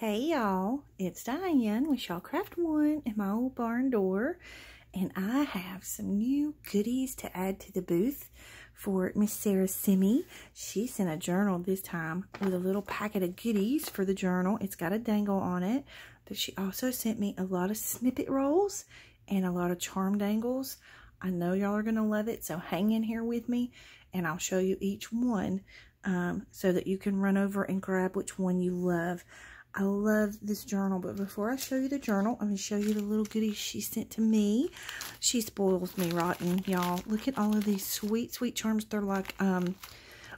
Hey y'all, it's Diane with Shawcraft One in my old barn door and I have some new goodies to add to the booth for Miss Sarah Simi. She sent a journal this time with a little packet of goodies for the journal. It's got a dangle on it, but she also sent me a lot of snippet rolls and a lot of charm dangles. I know y'all are going to love it, so hang in here with me and I'll show you each one um, so that you can run over and grab which one you love. I love this journal, but before I show you the journal, I'm going to show you the little goodies she sent to me. She spoils me rotten, y'all. Look at all of these sweet, sweet charms. They're like um,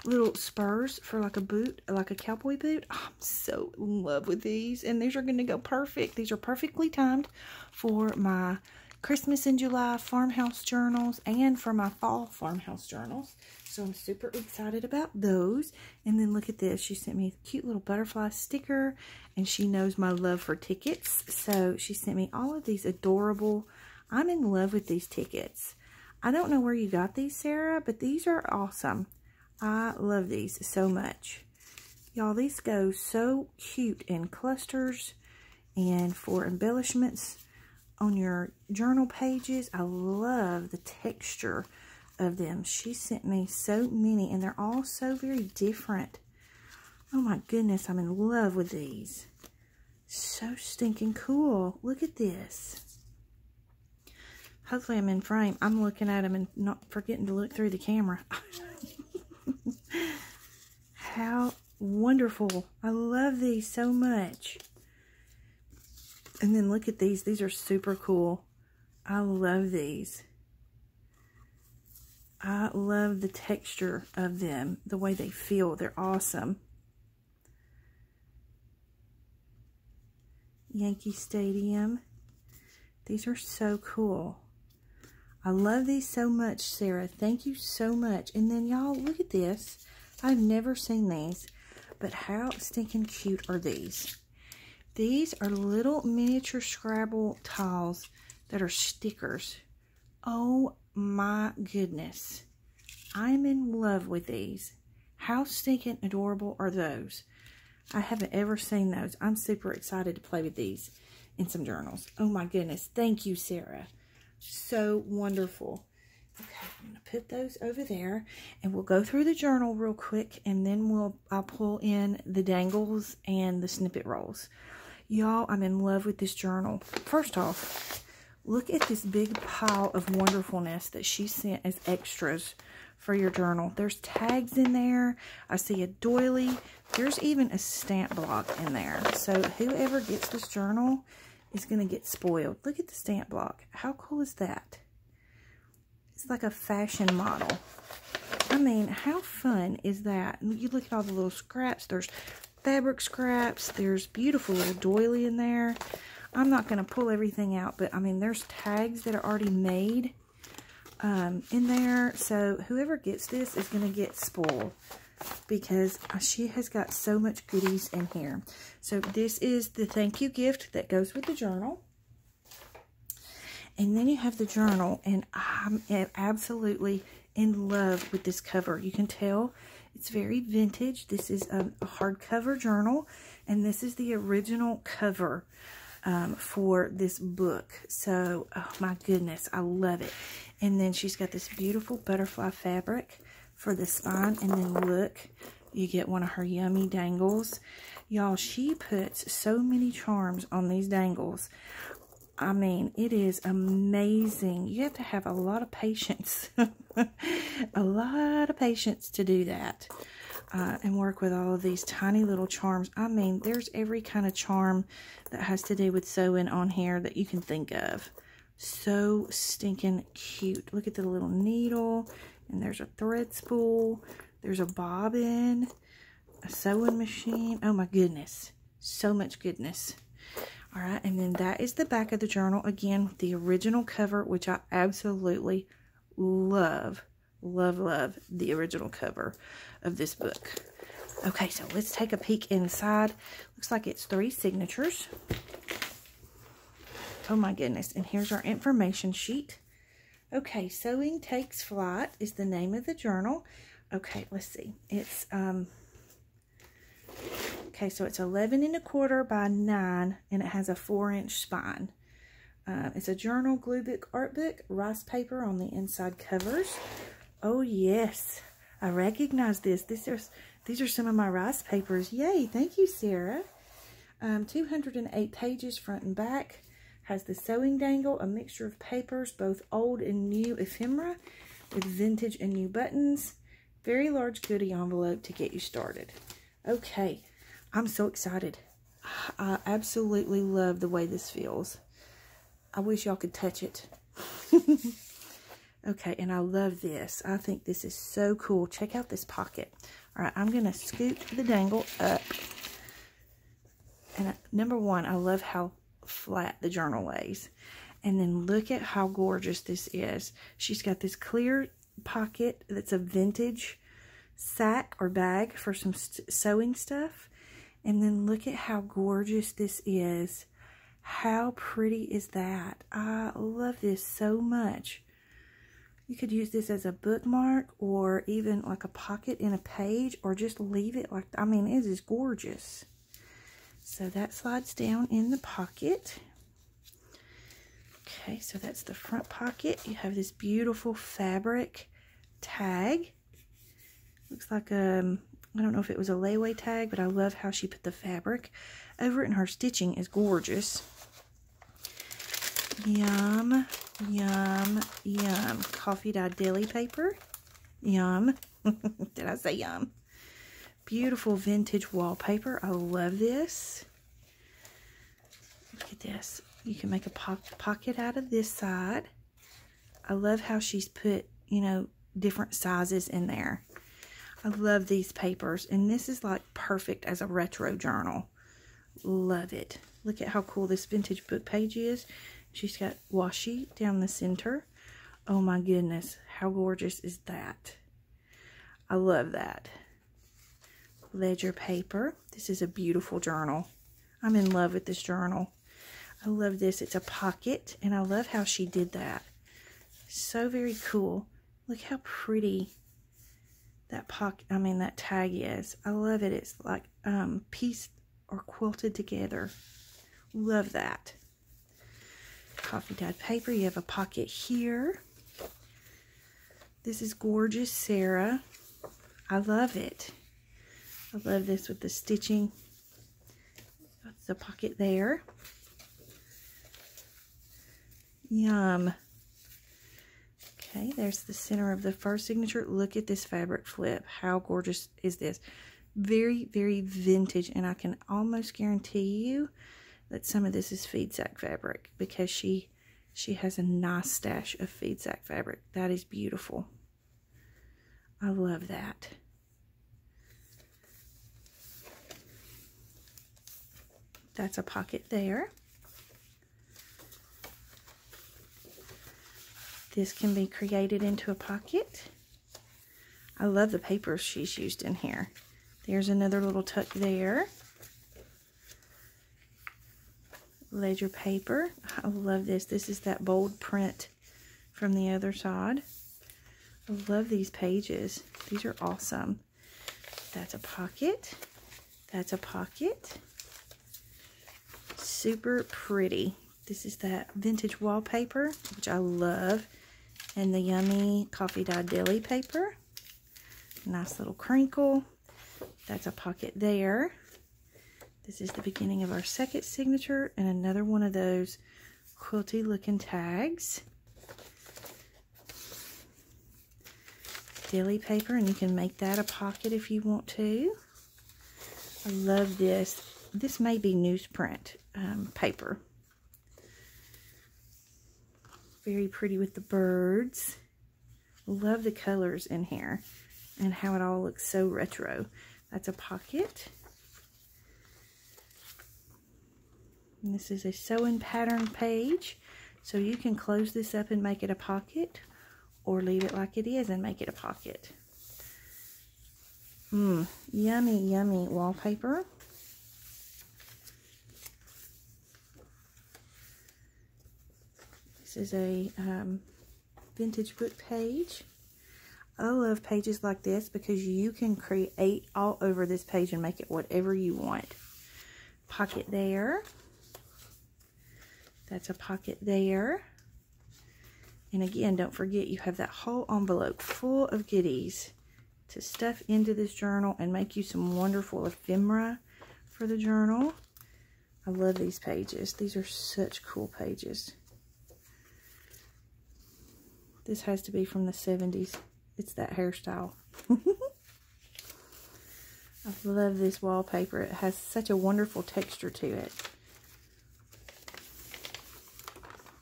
little spurs for like a boot, like a cowboy boot. Oh, I'm so in love with these, and these are going to go perfect. These are perfectly timed for my Christmas in July farmhouse journals and for my fall farmhouse journals. So I'm super excited about those. And then look at this. She sent me a cute little butterfly sticker. And she knows my love for tickets. So she sent me all of these adorable. I'm in love with these tickets. I don't know where you got these, Sarah, but these are awesome. I love these so much. Y'all, these go so cute in clusters and for embellishments on your journal pages. I love the texture of them. She sent me so many, and they're all so very different. Oh my goodness, I'm in love with these. So stinking cool. Look at this. Hopefully I'm in frame. I'm looking at them and not forgetting to look through the camera. How wonderful. I love these so much. And then look at these. These are super cool. I love these. I love the texture of them, the way they feel. They're awesome. Yankee Stadium. These are so cool. I love these so much, Sarah. Thank you so much. And then, y'all, look at this. I've never seen these, but how stinking cute are these? These are little miniature Scrabble tiles that are stickers. Oh my goodness. I'm in love with these. How stinking adorable are those? I haven't ever seen those. I'm super excited to play with these in some journals. Oh my goodness. Thank you, Sarah. So wonderful. Okay, I'm going to put those over there and we'll go through the journal real quick and then we'll I'll pull in the dangles and the snippet rolls. Y'all, I'm in love with this journal. First off, Look at this big pile of wonderfulness that she sent as extras for your journal. There's tags in there. I see a doily. There's even a stamp block in there. So whoever gets this journal is going to get spoiled. Look at the stamp block. How cool is that? It's like a fashion model. I mean, how fun is that? You look at all the little scraps. There's fabric scraps. There's beautiful little doily in there. I'm not going to pull everything out, but I mean, there's tags that are already made um, in there. So whoever gets this is going to get spoiled because she has got so much goodies in here. So this is the thank you gift that goes with the journal. And then you have the journal, and I'm absolutely in love with this cover. You can tell it's very vintage. This is a hardcover journal, and this is the original cover um, for this book. So, oh my goodness, I love it. And then she's got this beautiful butterfly fabric for the spine. And then look, you get one of her yummy dangles. Y'all, she puts so many charms on these dangles. I mean, it is amazing. You have to have a lot of patience. a lot of patience to do that uh, and work with all of these tiny little charms. I mean, there's every kind of charm that has to do with sewing on here that you can think of. So stinking cute. Look at the little needle. And there's a thread spool. There's a bobbin. A sewing machine. Oh my goodness. So much goodness. All right, and then that is the back of the journal. Again, with the original cover, which I absolutely love love, love the original cover of this book. Okay, so let's take a peek inside. Looks like it's three signatures. Oh my goodness. And here's our information sheet. Okay, Sewing Takes Flight is the name of the journal. Okay, let's see. It's, um, Okay, so it's 11 and a quarter by 9, and it has a 4-inch spine. Uh, it's a journal glue book art book, rice paper on the inside covers. Oh, yes. I recognize this. This is, these are some of my rice papers. Yay, thank you, Sarah. Um, 208 pages front and back. Has the sewing dangle, a mixture of papers, both old and new ephemera, with vintage and new buttons. Very large goodie envelope to get you started. Okay, I'm so excited. I absolutely love the way this feels. I wish y'all could touch it. okay, and I love this. I think this is so cool. Check out this pocket. All right, I'm going to scoop the dangle up. And uh, number one, I love how flat the journal lays. And then look at how gorgeous this is. She's got this clear pocket that's a vintage sack or bag for some sewing stuff. And then look at how gorgeous this is. How pretty is that? I love this so much. You could use this as a bookmark or even like a pocket in a page or just leave it like, I mean, it is gorgeous. So that slides down in the pocket. Okay, so that's the front pocket. You have this beautiful fabric tag. Looks like a, um, I don't know if it was a layaway tag, but I love how she put the fabric over it, and her stitching is gorgeous. Yum, yum, yum. Coffee dyed deli paper. Yum. Did I say yum? Beautiful vintage wallpaper. I love this. Look at this. You can make a po pocket out of this side. I love how she's put, you know, different sizes in there. I love these papers. And this is like perfect as a retro journal. Love it. Look at how cool this vintage book page is. She's got washi down the center. Oh my goodness. How gorgeous is that? I love that. Ledger paper. This is a beautiful journal. I'm in love with this journal. I love this. It's a pocket, and I love how she did that. So very cool. Look how pretty that pocket, I mean, that tag is. I love it. It's like um, pieced or quilted together. Love that. Coffee dyed paper. You have a pocket here. This is gorgeous, Sarah. I love it. I love this with the stitching. That's the pocket there. Yum. Okay, there's the center of the first signature. Look at this fabric flip. How gorgeous is this? Very, very vintage, and I can almost guarantee you that some of this is feed sack fabric because she she has a nice stash of feed sack fabric. That is beautiful. I love that. That's a pocket there. This can be created into a pocket. I love the papers she's used in here. There's another little tuck there. Ledger paper. I love this. This is that bold print from the other side. I love these pages. These are awesome. That's a pocket. That's a pocket. Super pretty. This is that vintage wallpaper, which I love and the yummy coffee dyed deli paper. Nice little crinkle. That's a pocket there. This is the beginning of our second signature and another one of those quilty looking tags. Deli paper and you can make that a pocket if you want to. I love this. This may be newsprint um, paper. Very pretty with the birds. Love the colors in here and how it all looks so retro. That's a pocket. And this is a sewing pattern page. So you can close this up and make it a pocket or leave it like it is and make it a pocket. Mmm, yummy, yummy wallpaper. This is a um, vintage book page. I love pages like this because you can create all over this page and make it whatever you want. Pocket there. That's a pocket there. And again, don't forget you have that whole envelope full of goodies to stuff into this journal and make you some wonderful ephemera for the journal. I love these pages. These are such cool pages. This has to be from the 70s. It's that hairstyle. I love this wallpaper. It has such a wonderful texture to it.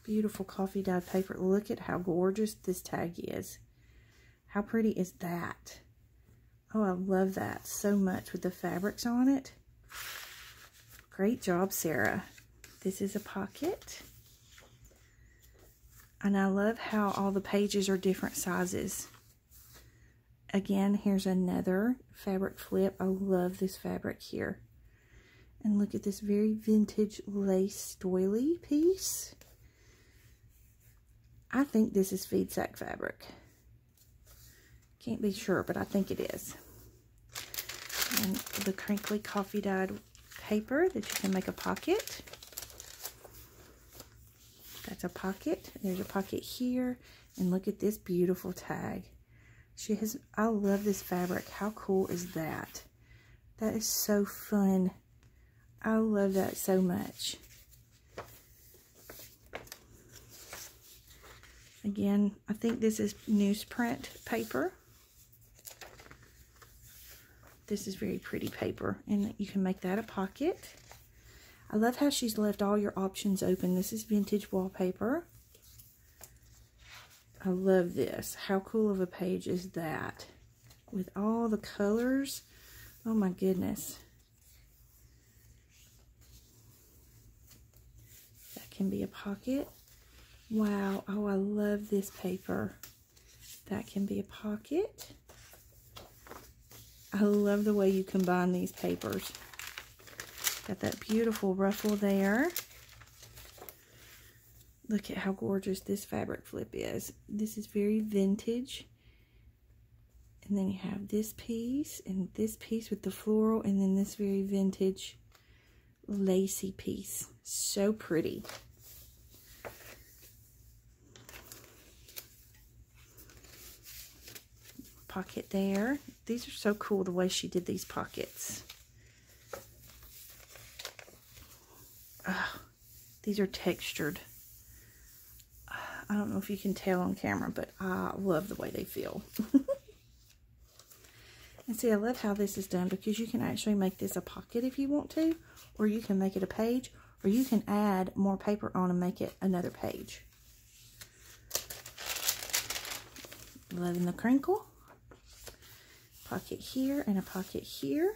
Beautiful coffee dyed paper. Look at how gorgeous this tag is. How pretty is that? Oh, I love that so much with the fabrics on it. Great job, Sarah. This is a pocket. And I love how all the pages are different sizes. Again, here's another fabric flip. I love this fabric here. And look at this very vintage lace doily piece. I think this is feed sack fabric. Can't be sure, but I think it is. And the crinkly coffee dyed paper that you can make a pocket. That's a pocket. There's a pocket here. And look at this beautiful tag. She has, I love this fabric. How cool is that? That is so fun. I love that so much. Again, I think this is newsprint paper. This is very pretty paper, and you can make that a pocket. I love how she's left all your options open. This is vintage wallpaper. I love this. How cool of a page is that? With all the colors. Oh my goodness. That can be a pocket. Wow. Oh, I love this paper. That can be a pocket. I love the way you combine these papers. Got that beautiful ruffle there. Look at how gorgeous this fabric flip is. This is very vintage. And then you have this piece and this piece with the floral and then this very vintage lacy piece. So pretty. pocket there. These are so cool the way she did these pockets. Oh, these are textured. I don't know if you can tell on camera, but I love the way they feel. and see, I love how this is done because you can actually make this a pocket if you want to, or you can make it a page, or you can add more paper on and make it another page. Loving the crinkle pocket here and a pocket here.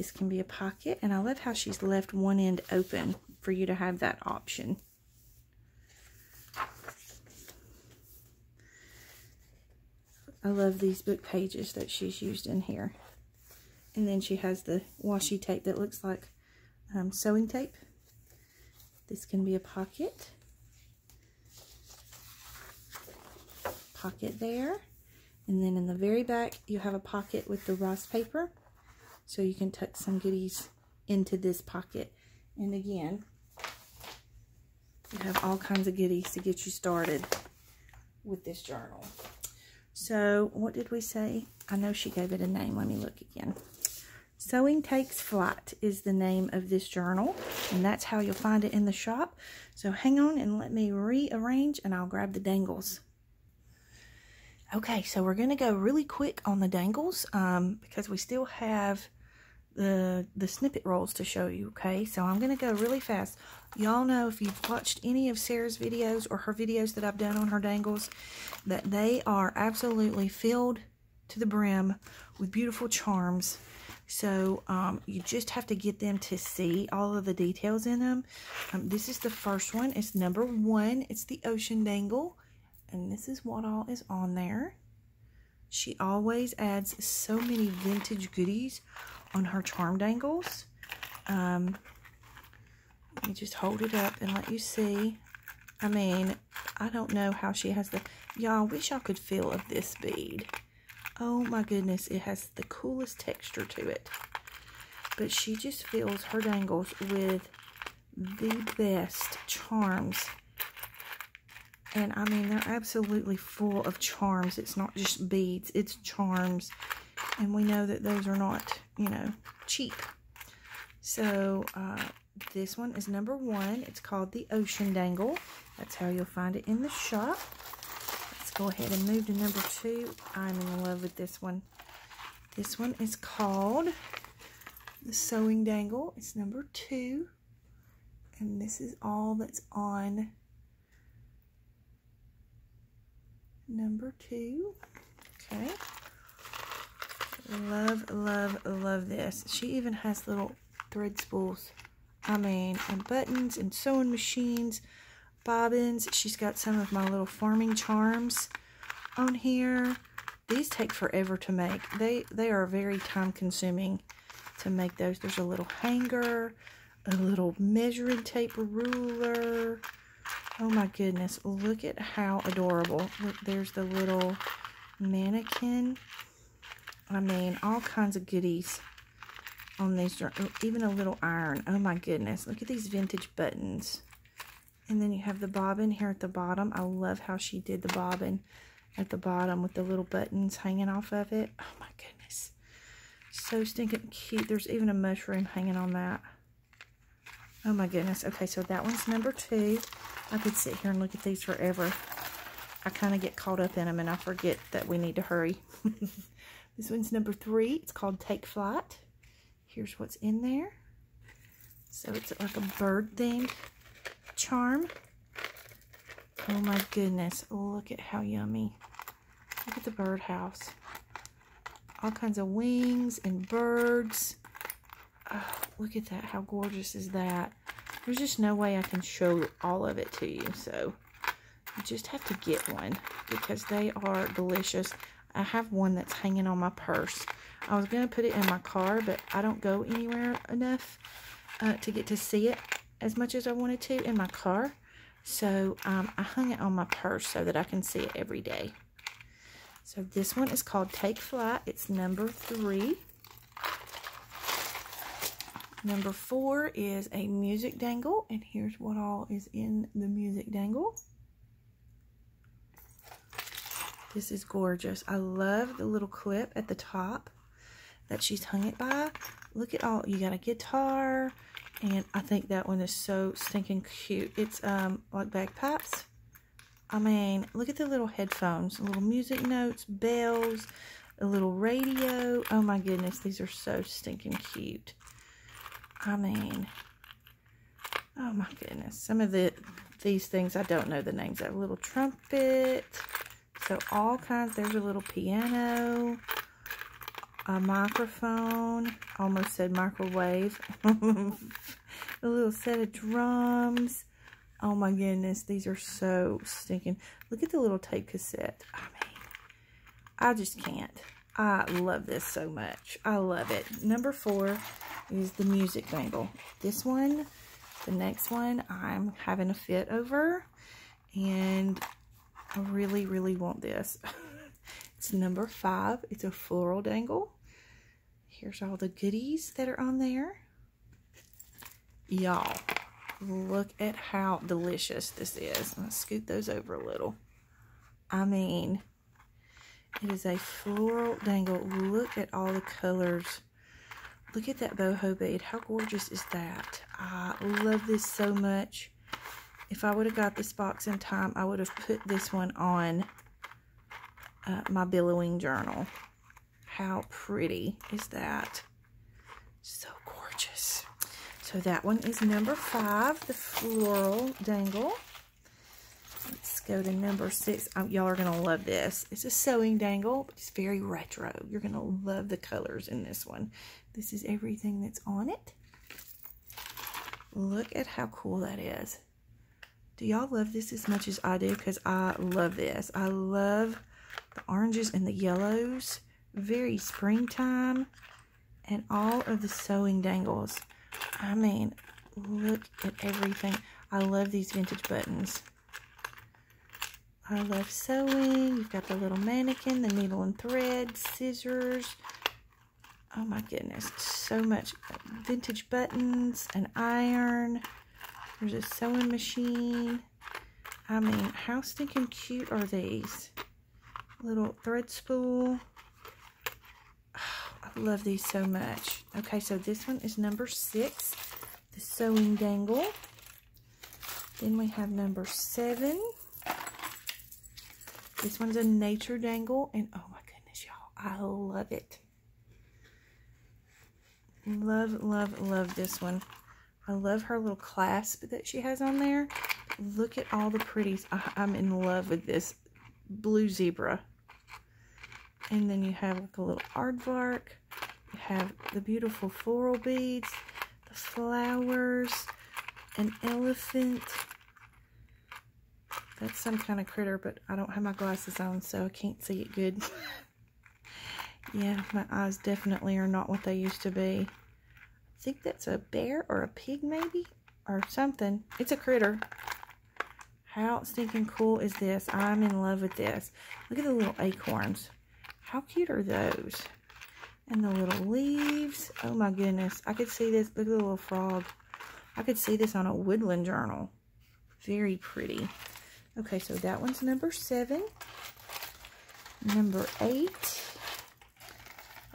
This can be a pocket, and I love how she's left one end open for you to have that option. I love these book pages that she's used in here. And then she has the washi tape that looks like um, sewing tape. This can be a pocket. Pocket there. And then in the very back, you have a pocket with the rice paper. So you can tuck some goodies into this pocket. And again, you have all kinds of goodies to get you started with this journal. So what did we say? I know she gave it a name. Let me look again. Sewing Takes Flight is the name of this journal, and that's how you'll find it in the shop. So hang on and let me rearrange, and I'll grab the dangles. Okay, so we're going to go really quick on the dangles um, because we still have the the snippet rolls to show you, okay? So I'm going to go really fast. Y'all know if you've watched any of Sarah's videos or her videos that I've done on her dangles, that they are absolutely filled to the brim with beautiful charms. So um, you just have to get them to see all of the details in them. Um, this is the first one. It's number one. It's the Ocean Dangle and this is what all is on there. She always adds so many vintage goodies on her charm dangles. Um, let me just hold it up and let you see. I mean, I don't know how she has the... Y'all, wish y'all could feel of this bead. Oh my goodness, it has the coolest texture to it. But she just fills her dangles with the best charms. And I mean, they're absolutely full of charms. It's not just beads, it's charms. And we know that those are not, you know, cheap. So, uh, this one is number one. It's called the Ocean Dangle. That's how you'll find it in the shop. Let's go ahead and move to number two. I'm in love with this one. This one is called the Sewing Dangle. It's number two. And this is all that's on number two. Okay. Love, love, love this. She even has little thread spools. I mean, and buttons and sewing machines, bobbins. She's got some of my little farming charms on here. These take forever to make. They, they are very time consuming to make those. There's a little hanger, a little measuring tape ruler. Oh my goodness, look at how adorable. Look, there's the little mannequin. I mean, all kinds of goodies on these. Oh, even a little iron. Oh my goodness, look at these vintage buttons. And then you have the bobbin here at the bottom. I love how she did the bobbin at the bottom with the little buttons hanging off of it. Oh my goodness. So stinking cute. There's even a mushroom hanging on that. Oh my goodness. Okay, so that one's number two. I could sit here and look at these forever. I kind of get caught up in them and I forget that we need to hurry. this one's number three. It's called Take Flight. Here's what's in there. So it's like a bird themed charm. Oh my goodness. Look at how yummy. Look at the birdhouse. All kinds of wings and birds. Oh, look at that. How gorgeous is that? There's just no way I can show all of it to you. So you just have to get one because they are delicious. I have one that's hanging on my purse. I was going to put it in my car, but I don't go anywhere enough uh, to get to see it as much as I wanted to in my car. So um, I hung it on my purse so that I can see it every day. So this one is called Take Flight. It's number three. Number four is a music dangle. And here's what all is in the music dangle. This is gorgeous. I love the little clip at the top that she's hung it by. Look at all, you got a guitar, and I think that one is so stinking cute. It's um like bagpipes. I mean, look at the little headphones, little music notes, bells, a little radio. Oh my goodness, these are so stinking cute. I mean, oh my goodness. Some of the these things I don't know the names of. A little trumpet. So all kinds. There's a little piano a microphone, almost said microwave, a little set of drums. Oh my goodness, these are so stinking. Look at the little tape cassette. I mean, I just can't. I love this so much. I love it. Number four is the music bangle. This one, the next one, I'm having a fit over. And I really, really want this. It's number five. It's a floral dangle. Here's all the goodies that are on there. Y'all, look at how delicious this is. Let's scoot those over a little. I mean, it is a floral dangle. Look at all the colors. Look at that boho bead. How gorgeous is that? I love this so much. If I would have got this box in time, I would have put this one on uh, my billowing journal. How pretty is that? So gorgeous. So that one is number five, the floral dangle. Let's go to number six. Um, Y'all are going to love this. It's a sewing dangle, but it's very retro. You're going to love the colors in this one. This is everything that's on it. Look at how cool that is. Do y'all love this as much as I do? Because I love this. I love the oranges and the yellows. Very springtime. And all of the sewing dangles. I mean, look at everything. I love these vintage buttons. I love sewing. You've got the little mannequin, the needle and thread, scissors. Oh my goodness, so much. Vintage buttons, an iron. There's a sewing machine. I mean, how stinking cute are these? Little thread spool. Oh, I love these so much. Okay, so this one is number six, the sewing dangle. Then we have number seven. This one's a nature dangle, and oh my goodness, y'all, I love it. Love, love, love this one. I love her little clasp that she has on there. Look at all the pretties. I, I'm in love with this blue zebra. And then you have like a little aardvark. You have the beautiful floral beads, the flowers, an elephant. That's some kind of critter, but I don't have my glasses on, so I can't see it good. yeah, my eyes definitely are not what they used to be. I think that's a bear or a pig, maybe? Or something. It's a critter. How stinking cool is this? I'm in love with this. Look at the little acorns. How cute are those? And the little leaves. Oh my goodness. I could see this. Look at the little frog. I could see this on a woodland journal. Very pretty. Okay, so that one's number seven. Number eight.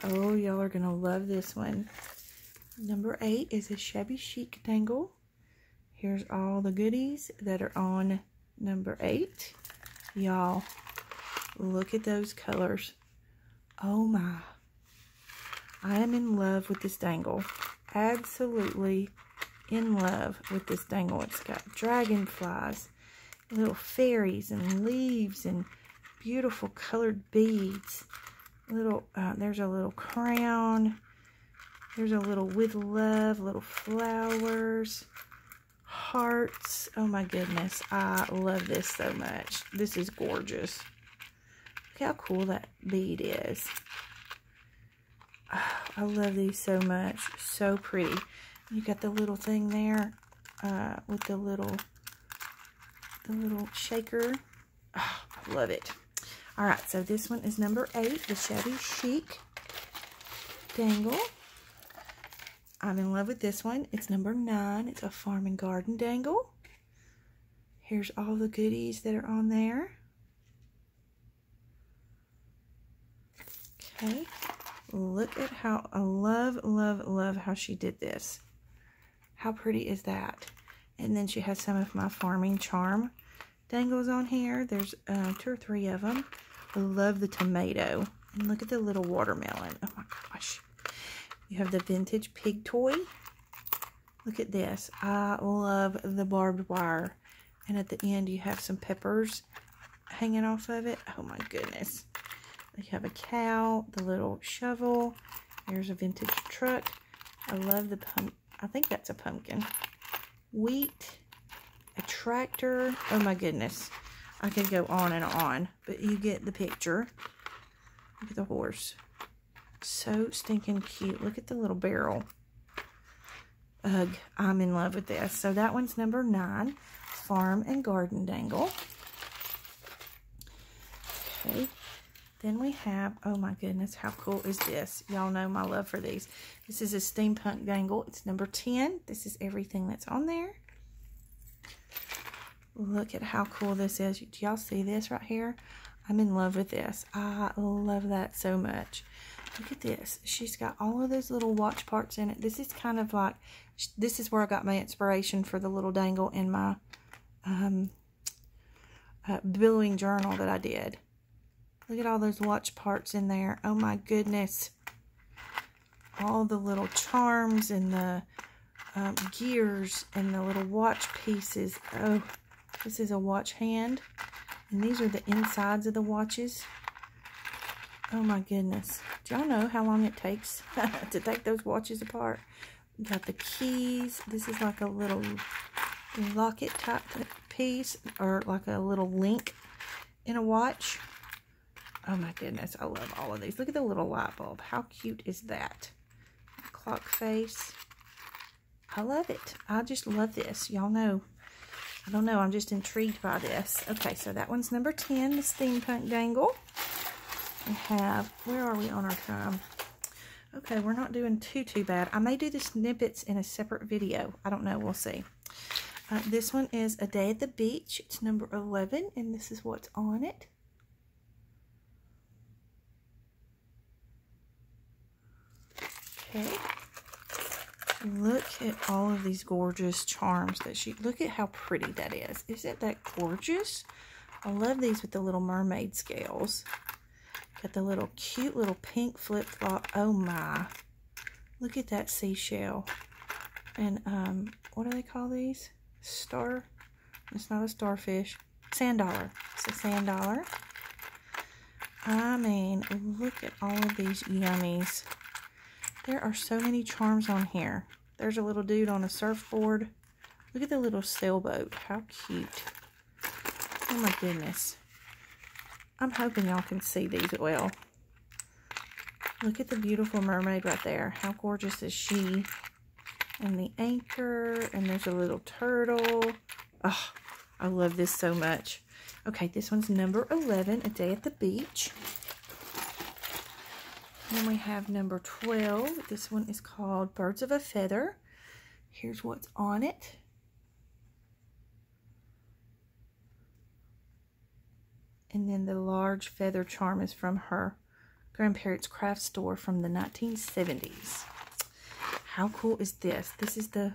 Oh, y'all are going to love this one. Number eight is a shabby chic dangle. Here's all the goodies that are on number eight. Y'all, look at those colors. Oh my. I am in love with this dangle. Absolutely in love with this dangle. It's got dragonflies, little fairies and leaves and beautiful colored beads. Little, uh, there's a little crown. There's a little with love, little flowers hearts. Oh my goodness. I love this so much. This is gorgeous. Look how cool that bead is. Oh, I love these so much. So pretty. You got the little thing there uh, with the little the little shaker. Oh, I love it. All right, so this one is number eight, the Shabby Chic Dangle. I'm in love with this one. It's number nine. It's a farm and garden dangle. Here's all the goodies that are on there. Okay. Look at how, I love, love, love how she did this. How pretty is that? And then she has some of my farming charm dangles on here. There's uh, two or three of them. I love the tomato. And look at the little watermelon. Oh my gosh. You have the vintage pig toy. Look at this. I love the barbed wire. And at the end, you have some peppers hanging off of it. Oh my goodness. You have a cow, the little shovel. There's a vintage truck. I love the pump. I think that's a pumpkin. Wheat, a tractor. Oh my goodness. I could go on and on, but you get the picture. Look at the horse. So stinking cute. Look at the little barrel. Ugh, I'm in love with this. So that one's number nine. Farm and Garden Dangle. Okay. Then we have, oh my goodness, how cool is this? Y'all know my love for these. This is a steampunk dangle. It's number 10. This is everything that's on there. Look at how cool this is. Do y'all see this right here? I'm in love with this. I love that so much. Look at this. She's got all of those little watch parts in it. This is kind of like, this is where I got my inspiration for the little dangle in my um, uh, billowing journal that I did. Look at all those watch parts in there. Oh my goodness. All the little charms and the um, gears and the little watch pieces. Oh, this is a watch hand. And these are the insides of the watches. Oh my goodness. Do y'all know how long it takes to take those watches apart? got the keys. This is like a little locket type piece or like a little link in a watch. Oh my goodness, I love all of these. Look at the little light bulb. How cute is that? Clock face. I love it. I just love this. Y'all know I don't know. I'm just intrigued by this. Okay, so that one's number 10, the steampunk dangle. We have, where are we on our time? Okay, we're not doing too, too bad. I may do the snippets in a separate video. I don't know. We'll see. Uh, this one is A Day at the Beach. It's number 11, and this is what's on it. Okay. Look at all of these gorgeous charms that she, look at how pretty that is. Isn't that gorgeous? I love these with the little mermaid scales. Got the little cute little pink flip-flop. Oh my. Look at that seashell. And um, what do they call these? Star? It's not a starfish. Sand dollar. It's a sand dollar. I mean, look at all of these yummies. There are so many charms on here. There's a little dude on a surfboard. Look at the little sailboat. How cute. Oh my goodness. I'm hoping y'all can see these well. Look at the beautiful mermaid right there. How gorgeous is she? And the anchor. And there's a little turtle. Oh, I love this so much. Okay, this one's number 11, A Day at the Beach. Then we have number 12. This one is called Birds of a Feather. Here's what's on it. And then the large feather charm is from her grandparents' craft store from the 1970s. How cool is this? This is the,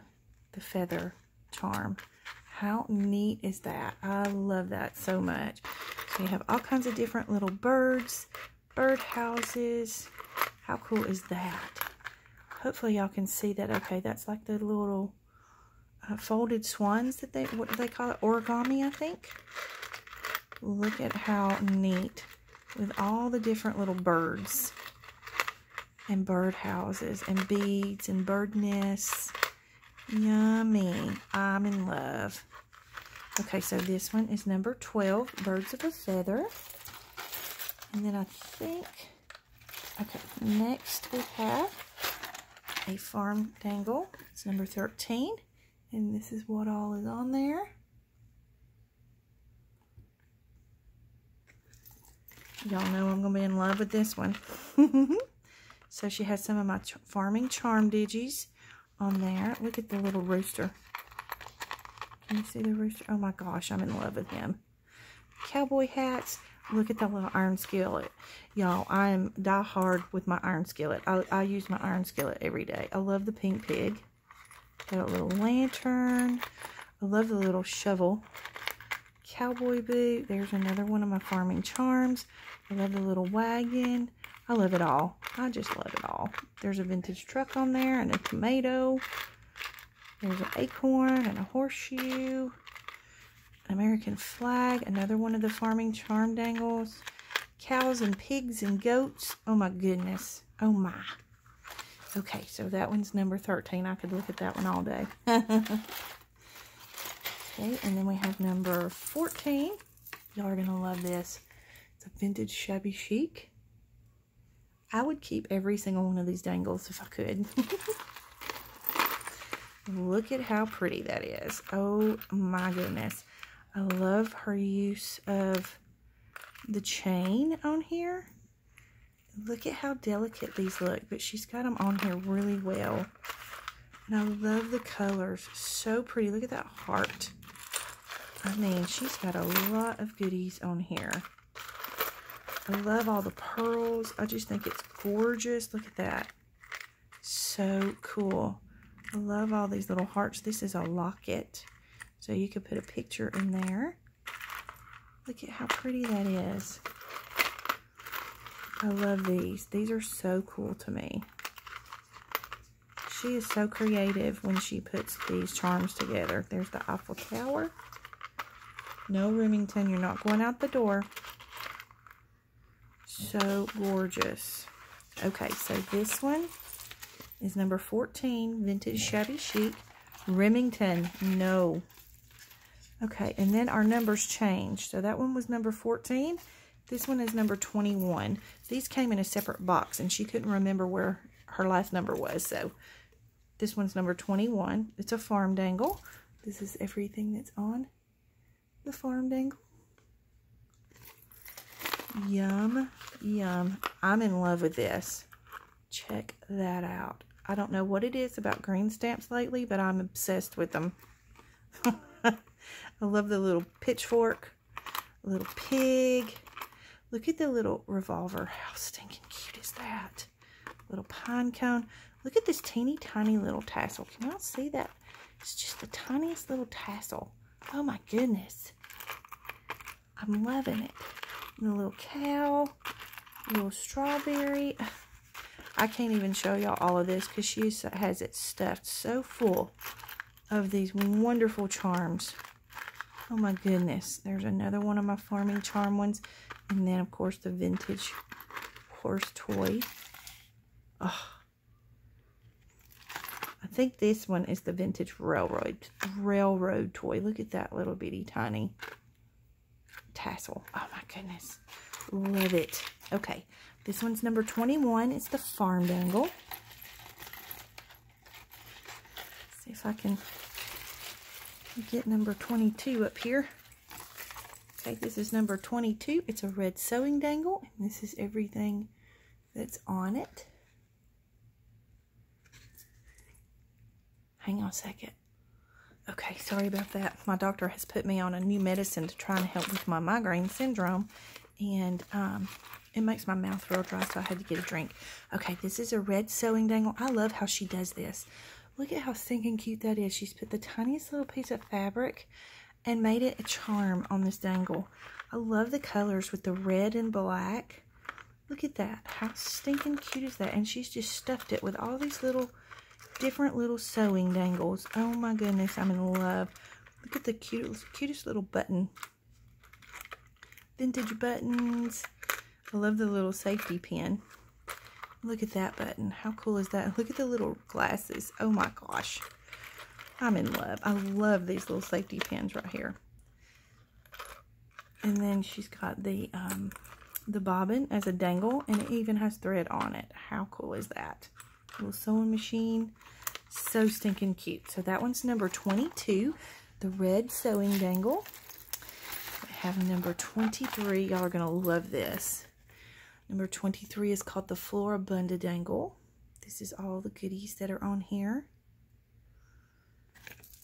the feather charm. How neat is that? I love that so much. So you have all kinds of different little birds, bird houses, how cool is that? Hopefully y'all can see that. Okay, that's like the little uh, folded swans that they, what do they call it? Origami, I think. Look at how neat with all the different little birds and bird houses and beads and bird nests. Yummy. I'm in love. Okay, so this one is number 12, Birds of a Feather. And then I think Okay, next we have a farm dangle. It's number 13. And this is what all is on there. Y'all know I'm going to be in love with this one. so she has some of my ch farming charm digis on there. Look at the little rooster. Can you see the rooster? Oh my gosh, I'm in love with him. Cowboy hats. Look at that little iron skillet. Y'all, I am die hard with my iron skillet. I, I use my iron skillet every day. I love the pink pig. Got a little lantern. I love the little shovel. Cowboy boot. There's another one of my farming charms. I love the little wagon. I love it all. I just love it all. There's a vintage truck on there and a tomato. There's an acorn and a horseshoe. An American flag, another one of the farming charm dangles. Cows and pigs and goats. Oh my goodness. Oh my. Okay, so that one's number 13. I could look at that one all day. okay, and then we have number 14. Y'all are to love this. It's a vintage shabby chic. I would keep every single one of these dangles if I could. Look at how pretty that is. Oh my goodness. I love her use of the chain on here. Look at how delicate these look, but she's got them on here really well. And I love the colors. So pretty. Look at that heart. I mean, she's got a lot of goodies on here. I love all the pearls. I just think it's gorgeous. Look at that. So cool. I love all these little hearts. This is a locket. So you could put a picture in there. Look at how pretty that is. I love these. These are so cool to me. She is so creative when she puts these charms together. There's the Eiffel Tower. No Remington, you're not going out the door. So gorgeous. Okay, so this one is number 14, Vintage Shabby Chic. Remington, no. Okay, and then our numbers changed. So that one was number 14. This one is number 21. These came in a separate box, and she couldn't remember where her last number was. So this one's number 21. It's a farm dangle. This is everything that's on the farm dangle. Yum, yum. I'm in love with this. Check that out. I don't know what it is about green stamps lately, but I'm obsessed with them. I love the little pitchfork, little pig. Look at the little revolver. How stinking cute is that? Little pine cone. Look at this teeny tiny little tassel. Can y'all see that? It's just the tiniest little tassel. Oh my goodness. I'm loving it. And the little cow, little strawberry. I can't even show y'all all of this because she has it stuffed so full of these wonderful charms. Oh my goodness. There's another one of my farming charm ones. And then, of course, the vintage horse toy. Oh, I think this one is the vintage railroad railroad toy. Look at that little bitty tiny tassel. Oh my goodness. Love it. Okay. This one's number 21. It's the farm dangle. See if I can get number 22 up here. Okay, this is number 22. It's a red sewing dangle. And this is everything that's on it. Hang on a second. Okay, sorry about that. My doctor has put me on a new medicine to try and help with my migraine syndrome. And um, it makes my mouth real dry, so I had to get a drink. Okay, this is a red sewing dangle. I love how she does this. Look at how stinking cute that is. She's put the tiniest little piece of fabric and made it a charm on this dangle. I love the colors with the red and black. Look at that. How stinking cute is that? And she's just stuffed it with all these little different little sewing dangles. Oh my goodness, I'm in love. Look at the cutest, cutest little button. Vintage buttons. I love the little safety pin. Look at that button. How cool is that? Look at the little glasses. Oh my gosh. I'm in love. I love these little safety pins right here. And then she's got the um, the bobbin as a dangle, and it even has thread on it. How cool is that? Little sewing machine. So stinking cute. So that one's number 22, the red sewing dangle. I have number 23. Y'all are going to love this. Number 23 is called the Floribunda dangle. This is all the goodies that are on here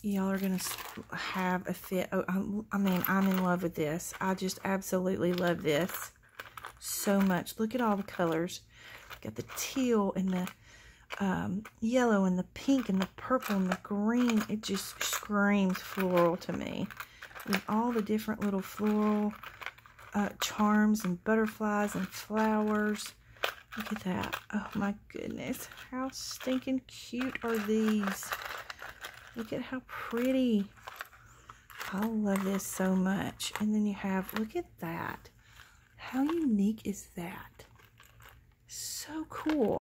y'all are gonna have a fit oh, I mean i'm in love with this i just absolutely love this so much look at all the colors got the teal and the um, yellow and the pink and the purple and the green it just screams floral to me with all the different little floral uh, charms and butterflies and flowers look at that oh my goodness how stinking cute are these Look at how pretty. I love this so much. And then you have, look at that. How unique is that? So cool.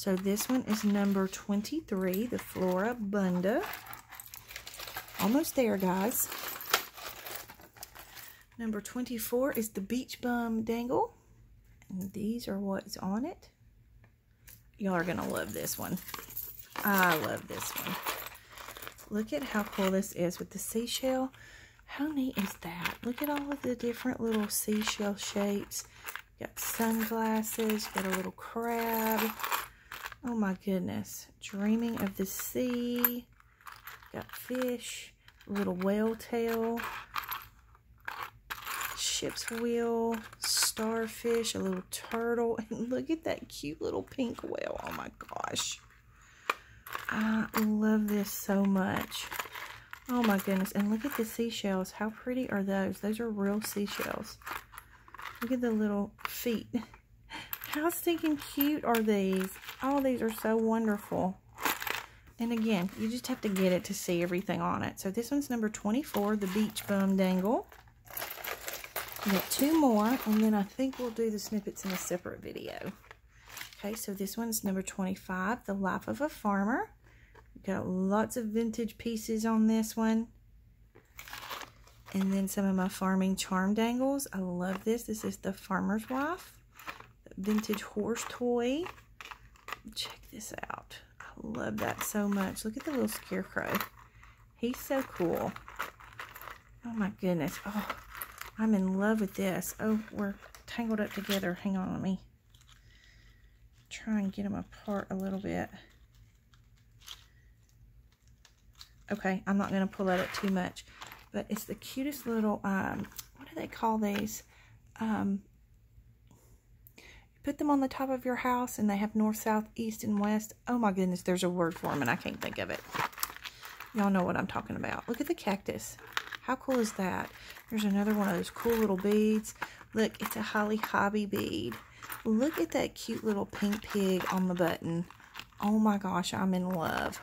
So this one is number 23, the Floribunda. Almost there, guys. Number 24 is the Beach Bum Dangle. And these are what's on it. Y'all are going to love this one. I love this one. Look at how cool this is with the seashell. How neat is that? Look at all of the different little seashell shapes. Got sunglasses, got a little crab. Oh my goodness. Dreaming of the sea. Got fish, little whale tail, ship's wheel, starfish, a little turtle, and look at that cute little pink whale. Oh my gosh. I love this so much. Oh my goodness. And look at the seashells. How pretty are those? Those are real seashells. Look at the little feet. How stinking cute are these? All these are so wonderful. And again, you just have to get it to see everything on it. So this one's number 24, the Beach Bum Dangle. We got two more, and then I think we'll do the snippets in a separate video. Okay, so this one's number 25, The Life of a Farmer. Got lots of vintage pieces on this one. And then some of my farming charm dangles. I love this. This is the Farmer's Wife. Vintage horse toy. Check this out. I love that so much. Look at the little scarecrow. He's so cool. Oh my goodness. Oh, I'm in love with this. Oh, we're tangled up together. Hang on, let me try and get them apart a little bit. Okay, I'm not going to pull at it too much. But it's the cutest little, um, what do they call these? Um, put them on the top of your house and they have north, south, east, and west. Oh my goodness, there's a word for them and I can't think of it. Y'all know what I'm talking about. Look at the cactus. How cool is that? There's another one of those cool little beads. Look, it's a Holly Hobbie bead. Look at that cute little pink pig on the button. Oh my gosh, I'm in love.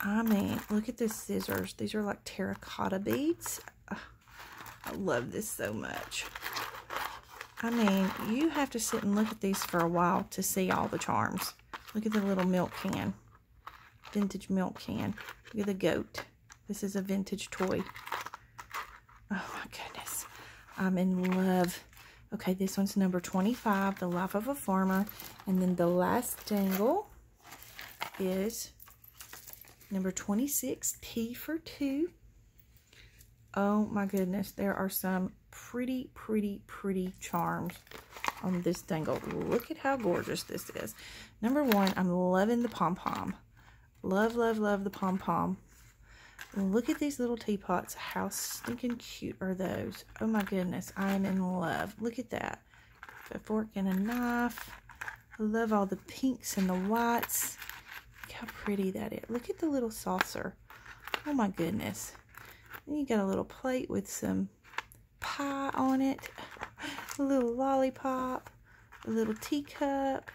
I mean, look at the scissors. These are like terracotta beads. I love this so much. I mean, you have to sit and look at these for a while to see all the charms. Look at the little milk can. Vintage milk can. Look at the goat. This is a vintage toy. Oh my goodness. I'm in love. Okay, this one's number 25, The Life of a Farmer. And then the last dangle is number 26, Tea for 2. Oh my goodness, there are some pretty, pretty, pretty charms on this dangle. Look at how gorgeous this is. Number one, I'm loving the pom-pom. Love, love, love the pom-pom. Look at these little teapots. How stinking cute are those? Oh my goodness, I am in love. Look at that. A fork and a knife. I love all the pinks and the whites. Look how pretty that is. Look at the little saucer. Oh my goodness. And you got a little plate with some pie on it. A little lollipop. A little teacup.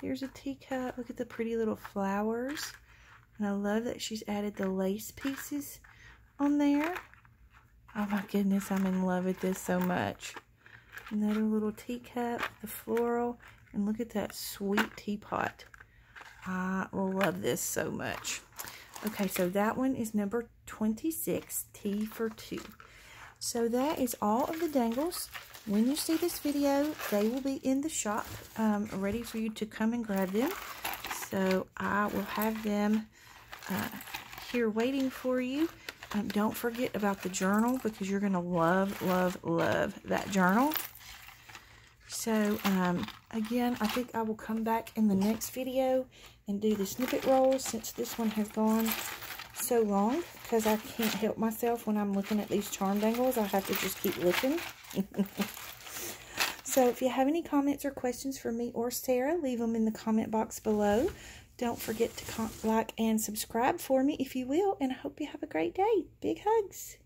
Here's a teacup. Look at the pretty little flowers. And I love that she's added the lace pieces on there. Oh my goodness, I'm in love with this so much. Another little teacup, the floral, and look at that sweet teapot. I love this so much. Okay, so that one is number 26, Tea for 2. So that is all of the dangles. When you see this video, they will be in the shop, um, ready for you to come and grab them. So I will have them uh, here waiting for you. Um, don't forget about the journal because you're going to love, love, love that journal. So, um, again, I think I will come back in the next video and do the snippet rolls since this one has gone so long because I can't help myself when I'm looking at these charm dangles. I have to just keep looking. so if you have any comments or questions for me or Sarah, leave them in the comment box below. Don't forget to like and subscribe for me if you will. And I hope you have a great day. Big hugs.